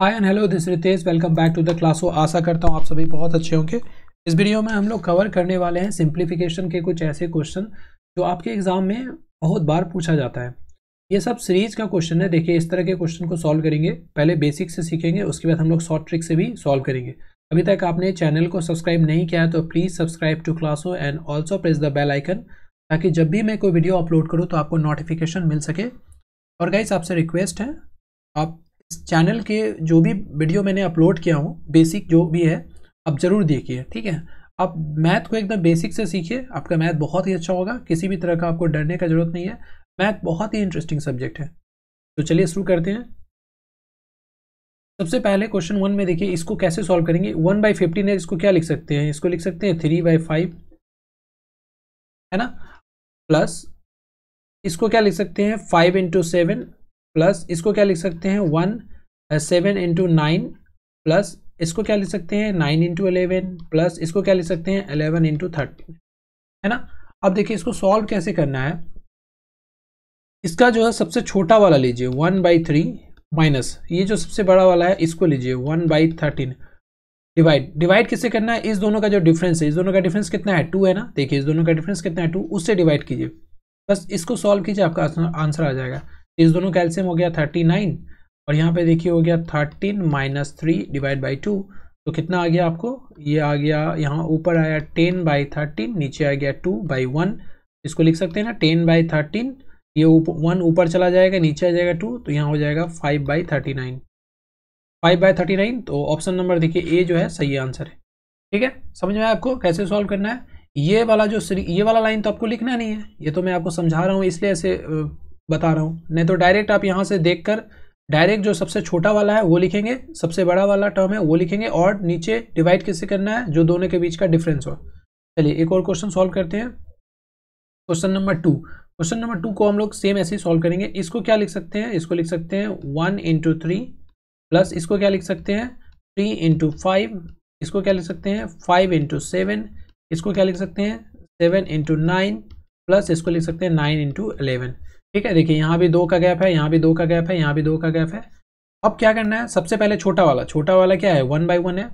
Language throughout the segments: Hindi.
Hi and hello this Ritesh welcome back to the class हो आशा करता हूँ आप सभी बहुत अच्छे होंगे। इस वीडियो में हम लोग कवर करने वाले हैं सिंप्लीफिकेशन के कुछ ऐसे क्वेश्चन जो आपके एग्ज़ाम में बहुत बार पूछा जाता है। ये सब सीरीज़ का क्वेश्चन है। देखिए, इस तरह के क्वेश्चन को सॉल्व करेंगे। पहले बेसिक से सीखेंगे, उसके बाद हम लोग शॉर्ट ट्रिक से भी सॉल्व करेंगे। अभी तक आपने चैनल को सब्सक्राइब नहीं किया तो प्लीज़ सब्सक्राइब टू क्लास हो and also press the bell icon ताकि जब भी मैं कोई वीडियो अपलोड करूँ तो आपको नोटिफिकेशन मिल सके। और गाइस आपसे रिक्वेस्ट है, आप चैनल के जो भी वीडियो मैंने अपलोड किया हूँ बेसिक जो भी है, आप ज़रूर देखिए, ठीक है? आप मैथ को एकदम बेसिक से सीखिए, आपका मैथ बहुत ही अच्छा होगा, किसी भी तरह का आपको डरने का ज़रूरत नहीं है मैथ बहुत ही इंटरेस्टिंग सब्जेक्ट है। तो चलिए शुरू करते हैं। सबसे पहले क्वेश्चन वन में देखिए, इसको कैसे सॉल्व करेंगे? वन बाई फिफ्टीन है इसको क्या लिख सकते हैं? इसको लिख सकते हैं थ्री बाई फाइव है ना? प्लस इसको क्या लिख सकते हैं? फाइव इंटू सेवन प्लस इसको क्या लिख सकते हैं? One seven into nine plus इसको क्या लिख सकते हैं? नाइन इंटू अलेवन प्लस इसको क्या लिख सकते हैं? अलेवन इंटू थर्टीन है ना? अब देखिए, इसको सॉल्व कैसे करना है? इसका जो है सबसे छोटा वाला लीजिए वन बाई थ्री माइनस ये जो सबसे बड़ा वाला है, इसको लीजिए one by thirteen divide divide किससे करना है? इस दोनों का जो डिफरेंस है, इस दोनों का डिफरेंस कितना है? टू है ना? देखिए, इस दोनों का डिफरेंस कितना है? टू उससे डिवाइड कीजिए. बस इसको सॉल्व कीजिए, आपका आंसर आ जाएगा. इस दोनों कैल्शियम हो गया थर्टी नाइन और यहाँ पे देखिए हो गया thirteen minus three divide by two तो कितना आ गया आपको? ये आ गया, यहाँ ऊपर आया टेन बाई थर्टीन नीचे आ गया टू बाई वन इसको लिख सकते हैं ना टेन बाई थर्टीन ये वन ऊपर चला जाएगा, नीचे आ जाएगा टू तो यहाँ हो जाएगा five by thirty nine five by thirty nine तो ऑप्शन नंबर देखिए ए जो है, सही आंसर है। ठीक है? समझ में आपको? कैसे सॉल्व करना है? ये वाला जो ये वाला लाइन तो आपको लिखना नहीं है। ये तो मैं आपको समझा रहा हूँ, इसलिए ऐसे बता रहा हूँ। नहीं तो डायरेक्ट आप यहाँ से देख कर डायरेक्ट जो सबसे छोटा वाला है, वो लिखेंगे, सबसे बड़ा वाला टर्म है, वो लिखेंगे, और नीचे डिवाइड किससे करना है, जो दोनों के बीच का डिफरेंस हो। चलिए, एक और क्वेश्चन सॉल्व करते हैं। Question number two question number two को हम लोग सेम ऐसे ही सॉल्व करेंगे। इसको क्या लिख सकते हैं? इसको लिख सकते हैं वन इंटू थ्री प्लस इसको क्या लिख सकते हैं? थ्री इंटू फाइव इसको क्या लिख सकते हैं? फाइव इंटू सेवन इसको क्या लिख सकते हैं? सेवन इंटू नाइन प्लस इसको लिख सकते हैं नाइन इंटू अलेवन ठीक है? देखिए, यहाँ भी दो का गैप है, यहाँ भी दो का गैप है, यहाँ भी दो का गैप है। अब क्या करना है? सबसे पहले छोटा वाला। छोटा वाला क्या है? वन बाई वन है।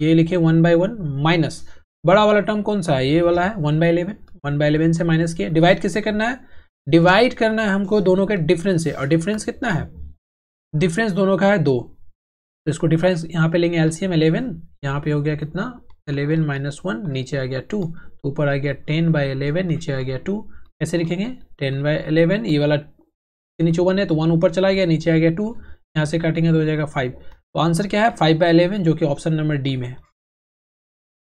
ये लिखिए वन बाई वन माइनस बड़ा वाला टर्म कौन सा है? ये वाला है one by eleven one by eleven से माइनस किया डिवाइड किसे करना है? डिवाइड करना है हमको दोनों के डिफरेंस से। और डिफरेंस कितना है? डिफरेंस दोनों का है दो। तो इसको डिफरेंस यहाँ पे लेंगे एलसीएम इलेवन यहाँ पे हो गया कितना? इलेवन माइनस वन नीचे आ गया टू तो ऊपर आ गया टेन बाई इलेवन नीचे आ गया टू कैसे लिखेंगे? टेन बाई एलेवन ये वाला नीचे वन है तो वन ऊपर चला गया, नीचे आ गया टू, यहाँ से काटेंगे तो हो जाएगा फाइव। तो आंसर क्या है? फाइव बाई एलेवन जो कि ऑप्शन नंबर डी में है।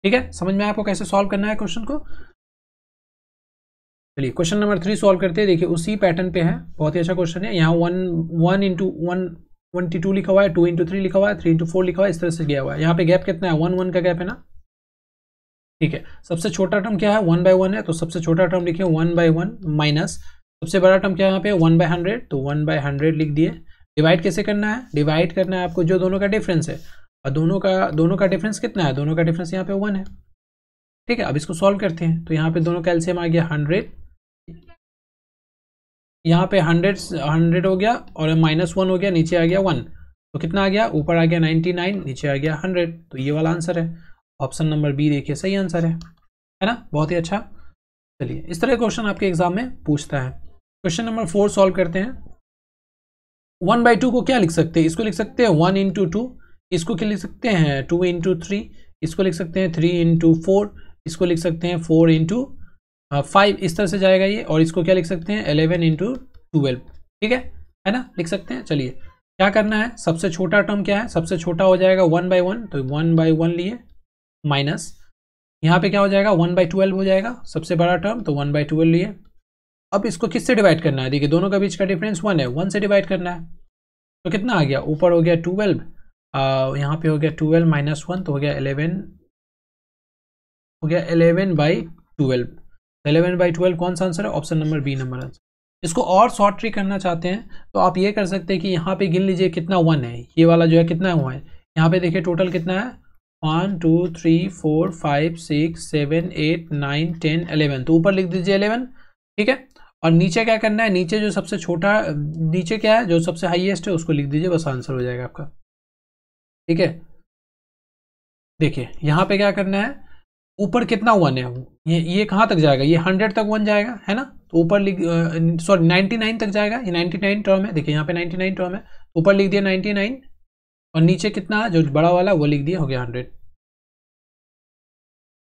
ठीक है? समझ में आपको कैसे सॉल्व करना है क्वेश्चन को? चलिए, क्वेश्चन नंबर थ्री सॉल्व करते हैं। देखिए, उसी पैटर्न पे है। बहुत ही अच्छा क्वेश्चन है। यहाँ one one into one twenty two लिखा हुआ है टू इंटू थ्री लिखा हुआ है थ्री इंटू फोर लिखा हुआ है, इस तरह से गया हुआ है। यहाँ पे गैप कितना है? वन वन का गैप है ना? ठीक है। सबसे छोटा टर्म क्या है? वन बाय वन है तो सबसे छोटा टर्म लिखिए वन बाय वन माइनस सबसे बड़ा टर्म क्या है यहाँ पे? वन बाय हंड्रेड तो वन बाय हंड्रेड लिख दिए। डिवाइड कैसे करना है? डिवाइड करना है आपको जो दोनों का डिफरेंस है। और दोनों का दोनों का डिफरेंस कितना है? दोनों का डिफरेंस यहाँ पे वन है। ठीक है, अब इसको सॉल्व करते हैं। तो यहाँ पे दोनों का एल्सियम आ गया हंड्रेड यहाँ पे हंड्रेड हंड्रेड हो गया और माइनस वन हो गया, नीचे आ गया वन तो कितना आ गया? ऊपर आ गया नाइन्टी नाइन नीचे आ गया हंड्रेड तो ये वाला आंसर है। ऑप्शन नंबर बी देखिए, सही आंसर है है ना? बहुत ही अच्छा। चलिए, इस तरह क्वेश्चन आपके एग्ज़ाम में पूछता है। क्वेश्चन नंबर फोर सॉल्व करते हैं। वन बाई टू को क्या लिख सकते हैं? इसको लिख सकते हैं वन इंटू टू, इसको क्या लिख सकते हैं? टू इंटू थ्री, इसको लिख सकते हैं थ्री इंटू फोर, इसको लिख सकते हैं फोर इंटू फाइव, इस तरह से जाएगा ये, और इसको क्या लिख सकते हैं? एलेवन इंटू ट्वेल्व, ठीक है? है ना? लिख सकते हैं? चलिए, क्या करना है? सबसे छोटा टर्म क्या है? सबसे छोटा हो जाएगा वन बाई वन तो वन बाई वन लिए माइनस। यहाँ पे क्या हो जाएगा? वन बाई ट्वेल्व हो जाएगा, सबसे बड़ा टर्म तो वन बाई ट्वेल्व लिए। अब इसको किससे डिवाइड करना है? देखिए, दोनों का बीच का डिफरेंस वन है वन से डिवाइड करना है। तो कितना आ गया? ऊपर हो गया ट्वेल्व यहाँ पे हो गया ट्वेल्व माइनस वन तो हो गया एलेवन हो गया eleven by twelve. Eleven by twelve कौन सा आंसर है? Option number B number answer इसको और शॉर्ट ट्री करना चाहते हैं तो आप ये कर सकते हैं कि यहाँ पे गिन लीजिए कितना वन है। ये वाला जो है कितना हुआ है? यहाँ पे देखिए टोटल कितना है? One, two, three, four, five, six, seven, eight, nine, ten eleven तो ऊपर लिख दीजिए एलेवन ठीक है? और नीचे क्या करना है? नीचे जो सबसे छोटा, नीचे क्या है? जो सबसे हाईएस्ट है, उसको लिख दीजिए, बस आंसर हो जाएगा आपका। ठीक है? देखिए, यहाँ पे क्या करना है? ऊपर कितना वन है? ये ये कहाँ तक जाएगा? ये हंड्रेड तक वन जाएगा, है ना? तो ऊपर लिख सॉरी नाइन्टी नाइन तक जाएगा। ये नाइन्टी नाइन टर्म है। देखिए, यहाँ पे नाइन्टी नाइन टर्म है। ऊपर लिख दिया नाइन्टी नाइन और नीचे कितना, जो बड़ा वाला, वो लिख दिया, हो गया हंड्रेड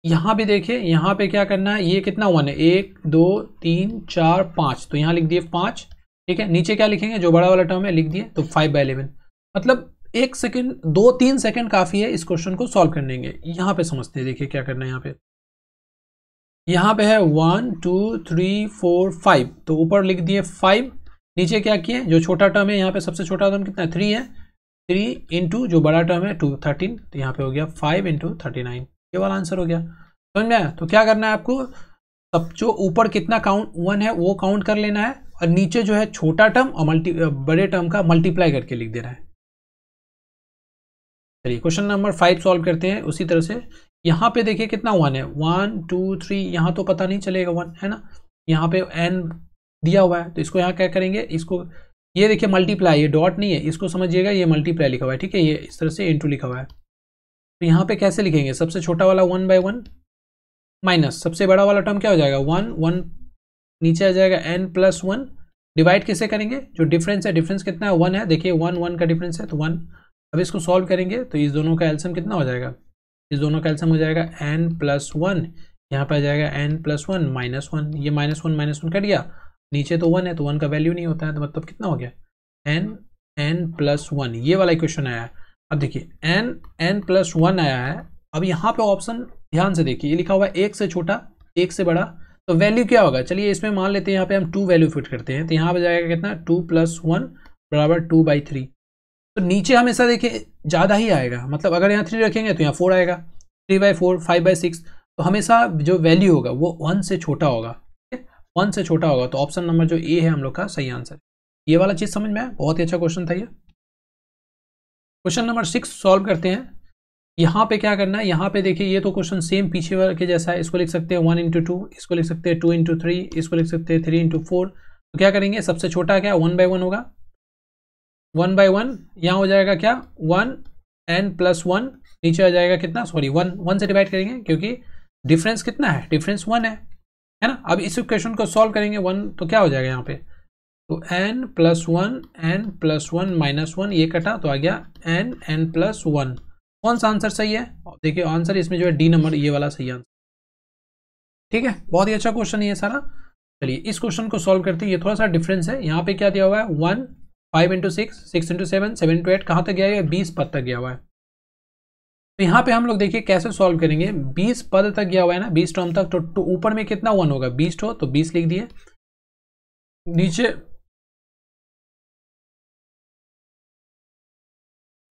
यहाँ पे देखिए, यहाँ पे क्या करना है, ये कितना वन है? एक, दो, तीन, चार, पाँच। तो यहाँ लिख दिए पाँच, ठीक है? नीचे क्या लिखेंगे? जो बड़ा वाला टर्म है, लिख दिए तो फाइव बाई इलेवन मतलब एक सेकंड दो, तीन सेकंड काफ़ी है, इस क्वेश्चन को सॉल्व करने के यहाँ पे समझते हैं, देखिए क्या करना है यहाँ पे। यहाँ पे है one two three four five तो ऊपर लिख दिए फाइव नीचे क्या किए? जो छोटा टर्म है, यहाँ पे सबसे छोटा टर्म कितना है? थ्री है। थ्री इंटू जो बड़ा टर्म है, टू थर्टीन तो यहाँ पे हो गया फाइव इंटू थर्टी नाइन। ये वाला आंसर हो गया। समझ में आया? तो क्या करना है आपको? सब जो ऊपर कितना काउंट वन है, वो काउंट कर लेना है और नीचे जो है छोटा टर्म और मल्टी बड़े टर्म का मल्टीप्लाई करके लिख देना है। चलिए क्वेश्चन नंबर फाइव सॉल्व करते हैं उसी तरह से। यहाँ पे देखिए कितना वन है। वन टू थ्री यहाँ तो पता नहीं चलेगा वन है ना? यहाँ पे एन दिया हुआ है तो इसको यहाँ क्या करेंगे? इसको ये देखिए मल्टीप्लाई ये डॉट नहीं है, इसको समझिएगा, ये मल्टीप्लाई लिखा हुआ है, ठीक है? ये इस तरह से इंटू लिखा हुआ है। तो यहाँ पे कैसे लिखेंगे? सबसे छोटा वाला वन बाय वन माइनस सबसे बड़ा वाला टर्म क्या हो जाएगा? वन वन नीचे आ जाएगा एन प्लस वन डिवाइड किसे करेंगे? जो डिफरेंस है डिफरेंस कितना है? वन है। देखिए वन वन का डिफरेंस है तो वन अब इसको सॉल्व करेंगे तो इस दोनों का एल्सियम कितना हो जाएगा? इस दोनों का एल्सियम हो जाएगा एन प्लस वन यहाँ पर आ जाएगा N plus one minus one ये minus one minus one cut गया। नीचे तो वन है तो वन का वैल्यू नहीं होता है तो मतलब कितना हो गया? एन एन प्लस वन ये वाला इक्वेशन आया है। अब देखिए एन एन प्लस वन आया है। अब यहाँ पे ऑप्शन ध्यान से देखिए, ये लिखा हुआ है एक से छोटा, एक से बड़ा तो वैल्यू क्या होगा? चलिए इसमें मान लेते हैं, यहाँ पे हम टू वैल्यू फिट करते हैं तो यहाँ पर जाएगा कितना? टू प्लस वन बराबर टू बाई थ्री तो नीचे हमेशा देखिए, ज़्यादा ही आएगा मतलब अगर यहाँ थ्री रखेंगे तो यहाँ फोर आएगा। Three by four five by six तो हमेशा जो वैल्यू होगा, वो वन से छोटा होगा। वन से छोटा होगा तो ऑप्शन नंबर जो ए है हम लोग का सही आंसर ये वाला चीज़ समझ में आया? बहुत ही अच्छा क्वेश्चन था ये। क्वेश्चन नंबर सिक्स सॉल्व करते हैं। यहाँ पे क्या करना है? यहाँ पे देखिए, ये तो क्वेश्चन सेम पीछे वाले के जैसा है। इसको लिख सकते हैं वन इंटू टू इसको लिख सकते हैं टू इंटू थ्री इसको लिख सकते हैं थ्री इंटू फोर तो क्या करेंगे? सबसे छोटा क्या? वन बाई वन होगा। वन बाई वन यहाँ हो जाएगा क्या? वन एन प्लस वन नीचे आ जाएगा कितना? सॉरी वन वन से डिवाइड करेंगे, क्योंकि डिफरेंस कितना है? डिफरेंस वन है। है ना? अब इस इक्वेशन को सॉल्व करेंगे वन तो क्या हो जाएगा यहाँ पे? तो N plus one N plus one minus one ये कटा तो आ गया एन एन प्लस वन कौन सा आंसर सही है? देखिए आंसर इसमें जो है डी नंबर ये वाला सही आंसर ठीक है? बहुत ही अच्छा क्वेश्चन है ये सारा. चलिए, इस क्वेश्चन को सॉल्व करते हैं। ये थोड़ा सा डिफरेंस है। यहाँ पे क्या दिया हुआ है? One five into six six into seven seven into eight कहाँ तक गया है? बीस पद तक गया हुआ है। तो यहाँ पे हम लोग देखिए कैसे सॉल्व करेंगे। बीस पद तक गया हुआ है ना बीस टर्म तक तो, ऊपर में कितना वन होगा? बीस टो तो बीस लिख दिए। नीचे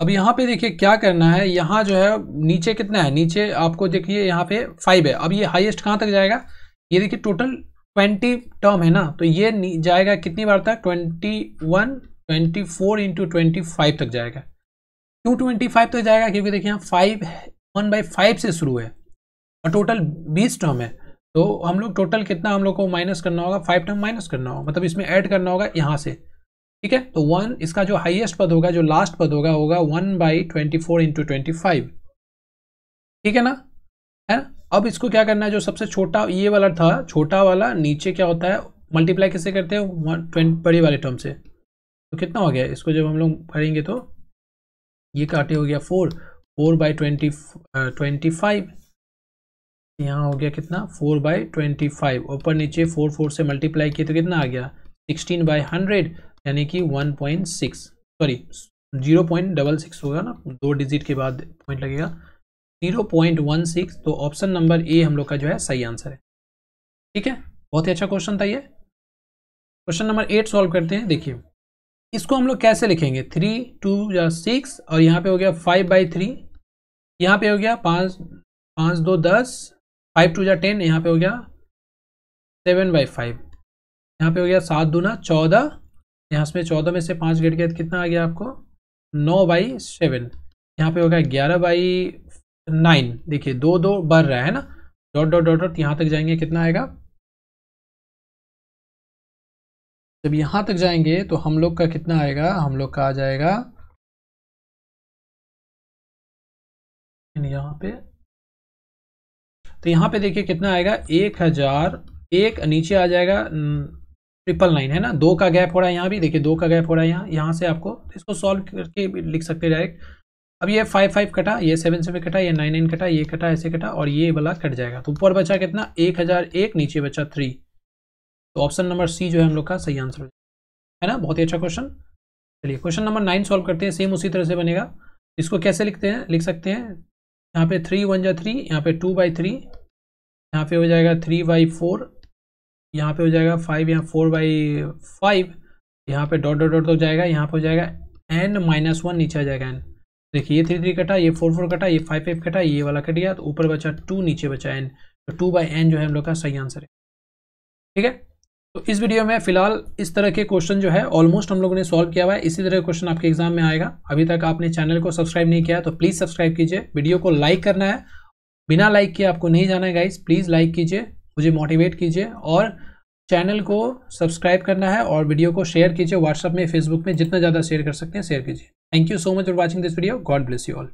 अब यहाँ पे देखिए क्या करना है यहाँ जो है नीचे कितना है? नीचे आपको देखिए यहाँ पे फाइव है। अब ये हाईएस्ट कहाँ तक जाएगा? ये देखिए टोटल ट्वेंटी टर्म है ना तो ये जाएगा कितनी बार तक? Twenty one twenty four into twenty five तक जाएगा। क्यों ट्वेंटी फाइव तक जाएगा, क्योंकि देखिए यहाँ फाइव वन बाई फाइव से शुरू है। और टोटल बीस टर्म है। तो हम लोग टोटल कितना हम लोग को माइनस करना होगा? फाइव टर्म माइनस करना होगा। मतलब इसमें ऐड करना होगा यहाँ से। ठीक है? तो वन इसका जो हाईएस्ट पद होगा, जो लास्ट पद होगा होगा one by twenty four into twenty five ठीक है ना? है ना? अब इसको क्या करना है? जो सबसे छोटा, ये वाला था, छोटा वाला, नीचे क्या होता है? मल्टीप्लाई कैसे करते हैं? बड़ी वाले टर्म से। तो कितना हो गया? इसको जब हम लोग करेंगे तो ये काटे हो गया four four by twenty twenty five यहाँ हो गया कितना? फोर बाई ट्वेंटी फाइव ऊपर नीचे फोर फोर से मल्टीप्लाई किए तो कितना आ गया? सिक्सटीन बाई हंड्रेड यानी कि one point six sorry zero point double six होगा ना? दो डिजिट के बाद पॉइंट लगेगा। ज़ीरो पॉइंट वन सिक्स तो ऑप्शन नंबर ए हम लोग का जो है सही आंसर है। ठीक है? बहुत ही अच्छा क्वेश्चन था ये। क्वेश्चन नंबर एट सॉल्व करते हैं। देखिए इसको हम लोग कैसे लिखेंगे? थ्री टू या सिक्स और यहाँ पे हो गया फाइव बाई थ्री यहाँ पे हो गया पाँच पाँच दो दस फाइव टू या टेन यहाँ पे हो गया सेवन बाई फाइव यहाँ पे हो गया सात दूना चौदह, यहाँ से चौदह में से पाँच गिर गया तो कितना आ गया आपको? नौ बाई सेवन यहाँ पे हो गया ग्यारह बाई नाइन देखिए, दो दो बढ़ रहा है ना? डॉट डॉट डॉट डॉट यहाँ तक जाएँगे, कितना आएगा? जब यहाँ तक जाएँगे तो हम लोग का कितना आएगा? हम लोग का आ जाएगा यहाँ पे। तो यहाँ पे देखिए कितना आएगा? एक हज़ार एक नीचे आ जाएगा ट्रिपल नाइन है ना? दो का गैप हो रहा है यहाँ भी। देखिए दो का गैप हो रहा है यहाँ। यहाँ से आपको इसको सॉल्व करके लिख सकते हैं डायरेक्ट अब ये फाइव फाइव कटा, ये सेवन सेवन कटा, ये नाइन नाइन कटा, ये कटा, ऐसे कटा और ये वाला कट जाएगा। तो ऊपर बचा कितना? एक हज़ार एक, नीचे बचा थ्री तो ऑप्शन नंबर सी जो है हम लोग का सही आंसर है। ना? बहुत ही अच्छा क्वेश्चन चलिए क्वेश्चन नंबर नाइन सॉल्व करते हैं सेम उसी तरह से बनेगा। इसको कैसे लिखते हैं? लिख सकते हैं। यहाँ पे थ्री वन जा थ्री यहाँ पे टू बाई थ्री यहाँ पे हो जाएगा थ्री बाई फोर यहाँ पे हो जाएगा फाइव यहाँ फोर बाई फाइव यहाँ पे डॉट डॉट डॉट तो जाएगा, यहाँ पे हो जाएगा एन माइनस वन नीचे आ जाएगा एन देखिए, ये थ्री थ्री कटा, ये फोर फोर कटा, ये फाइव फाइव कटा, ये वाला कट गया तो ऊपर बचा टू नीचे बचा एन तो टू बाई एन जो है हम लोग का सही आंसर है। ठीक है? तो इस वीडियो में फ़िलहाल इस तरह के क्वेश्चन जो है ऑलमोस्ट हम लोगों ने सॉल्व किया हुआ है। इसी तरह क्वेश्चन आपके एग्ज़ाम में आएगा। अभी तक आपने चैनल को सब्सक्राइब नहीं किया तो प्लीज़ सब्सक्राइब कीजिए। वीडियो को लाइक करना है। बिना लाइक किए आपको नहीं जाना है गाइस प्लीज़ लाइक कीजिए, मुझे मोटिवेट कीजिए और चैनल को सब्सक्राइब करना है और वीडियो को शेयर कीजिए। व्हाट्सअप में फेसबुक में जितना ज़्यादा शेयर कर सकते हैं शेयर कीजिए। Thank you so much for watching this video God bless you all